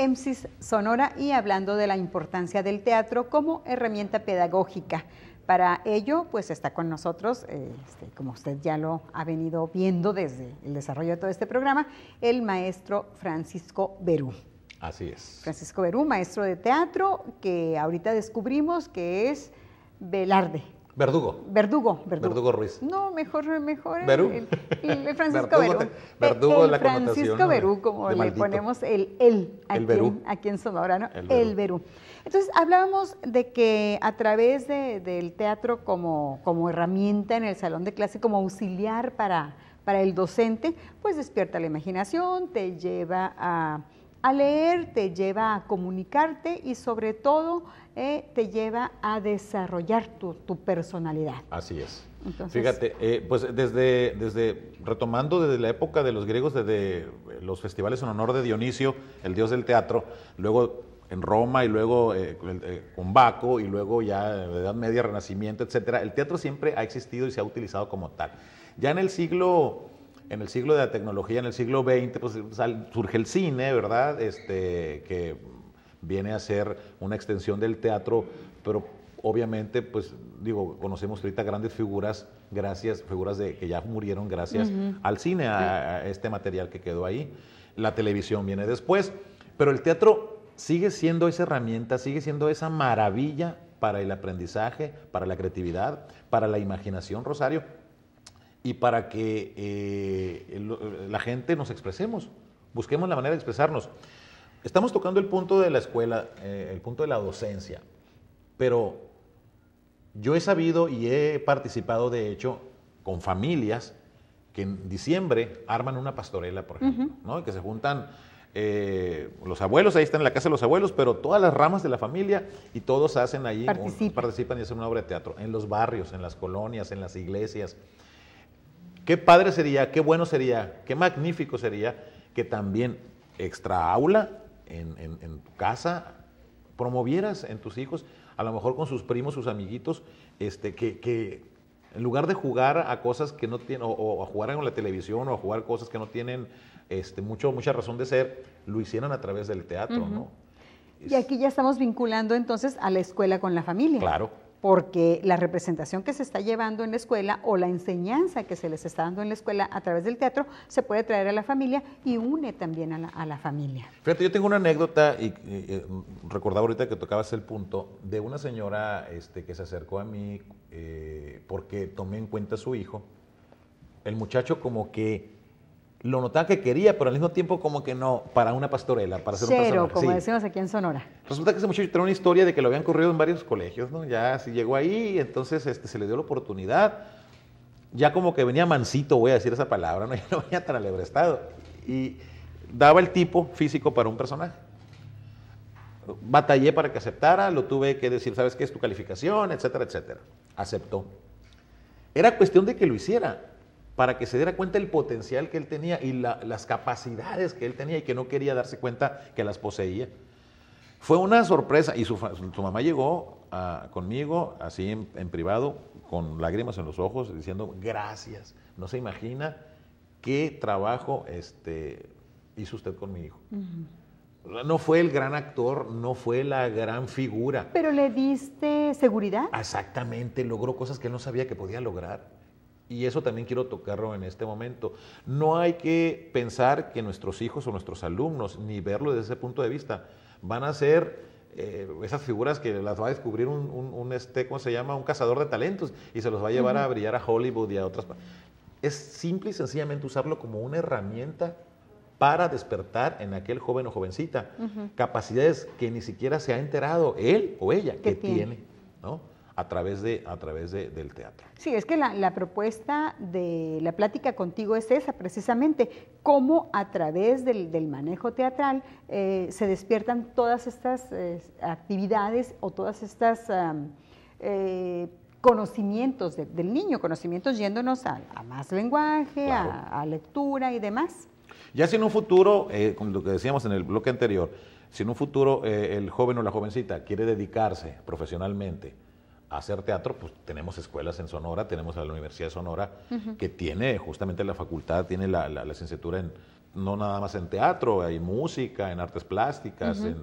EMSIS Sonora y hablando de la importancia del teatro como herramienta pedagógica. Para ello, pues está con nosotros, eh, este, como usted ya lo ha venido viendo desde el desarrollo de todo este programa, el maestro Francisco Berú. Así es. Francisco Berú, maestro de teatro, que ahorita descubrimos que es Velarde. Verdugo. Verdugo, Verdugo. Ruiz. No, mejor, mejor. Berú. El, el Francisco Berú. Verdugo el la Francisco Berú, como le ponemos el él aquí. En, aquí en Sonora, ¿no? El Berú. Entonces, hablábamos de que a través de, del teatro como, como herramienta en el salón de clase, como auxiliar para, para el docente, pues despierta la imaginación, te lleva a, a leer, te lleva a comunicarte y sobre todo eh, te lleva a desarrollar tu, tu personalidad. Así es. Entonces- Fíjate, eh, pues desde, desde, retomando desde la época de los griegos, desde los festivales en honor de Dionisio, el dios del teatro, luego en Roma y luego eh, eh, con Baco y luego ya en la Edad Media, Renacimiento, etcétera, el teatro siempre ha existido y se ha utilizado como tal. Ya en el siglo, en el siglo de la tecnología, en el siglo XX, pues sal- surge el cine, ¿verdad? Este, que viene a ser una extensión del teatro, pero obviamente, pues digo, conocemos ahorita grandes figuras, gracias, figuras de que ya murieron gracias al cine, a, a este material que quedó ahí. La televisión viene después, pero el teatro sigue siendo esa herramienta, sigue siendo esa maravilla para el aprendizaje, para la creatividad, para la imaginación, Rosario, y para que eh, el- la gente nos expresemos, busquemos la manera de expresarnos. Estamos tocando el punto de la escuela, eh, el punto de la docencia, pero yo he sabido y he participado, de hecho, con familias que en diciembre arman una pastorela, por ejemplo, ¿no? Y que se juntan eh, los abuelos, ahí están en la casa de los abuelos, pero todas las ramas de la familia y todos hacen allí, un- Participan. participan y hacen una obra de teatro, en los barrios, en las colonias, en las iglesias. Qué padre sería, qué bueno sería, qué magnífico sería que también extra aula en, en- en tu casa promovieras en tus hijos, a lo mejor con sus primos, sus amiguitos, este, que, que en lugar de jugar a cosas que no tienen, o, o a jugar en la televisión, o a jugar cosas que no tienen este, mucho, mucha razón de ser, lo hicieron a través del teatro, ¿no? Y aquí ya estamos vinculando entonces a la escuela con la familia. Claro. Porque la representación que se está llevando en la escuela o la enseñanza que se les está dando en la escuela a través del teatro se puede traer a la familia y une también a la, a la familia. Fíjate, yo tengo una anécdota y, eh, recordaba ahorita que tocabas el punto de una señora este, que se acercó a mí eh, porque tomé en cuenta a su hijo. El muchacho como que lo notaba que quería, pero al mismo tiempo como que no, para una pastorela, para un Cero, personaje. como Sí. decimos aquí en Sonora. Resulta que ese muchacho tenía una historia de que lo habían corrido en varios colegios, ¿no? Ya si llegó ahí, entonces este, se le dio la oportunidad. Ya como que venía mansito, voy a decir esa palabra, ¿no? Ya no venía tan alebrestado. Y daba el tipo físico para un personaje. Batallé para que aceptara, lo tuve que decir, ¿sabes qué es tu calificación? Etcétera, etcétera. Aceptó. Era cuestión de que lo hiciera, para que se diera cuenta el potencial que él tenía y la- las capacidades que él tenía y que no quería darse cuenta que las poseía. Fue una sorpresa y su, su mamá llegó ah, conmigo así en, en privado, con lágrimas en los ojos, diciendo gracias. No se imagina qué trabajo este, hizo usted con mi hijo. No fue el gran actor, no fue la gran figura. Pero le diste seguridad. Exactamente, logró cosas que él no sabía que podía lograr. Y eso también quiero tocarlo en este momento. No hay que pensar que nuestros hijos o nuestros alumnos, ni verlo desde ese punto de vista, van a ser eh, esas figuras que las va a descubrir un, un- un, este, ¿cómo se llama? Un cazador de talentos y se los va a llevar a brillar a Hollywood y a otras. Es simple y sencillamente usarlo como una herramienta para despertar en aquel joven o jovencita capacidades que ni siquiera se ha enterado él o ella Que que tiene. tiene, ¿no? A través, de, a través de- del teatro. Sí, es que la, la propuesta de la plática contigo es esa, precisamente, cómo a través del, del manejo teatral eh, se despiertan todas estas eh, actividades o todas estas eh, conocimientos de- del niño, conocimientos yéndonos a, a más lenguaje, Claro. a, a lectura y demás. Ya si en un futuro, con lo que decíamos en el bloque anterior, si en un futuro el joven o la jovencita quiere dedicarse profesionalmente hacer teatro, pues tenemos escuelas en Sonora, tenemos a la Universidad de Sonora, que tiene justamente la facultad, tiene la, la- la licenciatura en no nada más en teatro, hay música, en artes plásticas, en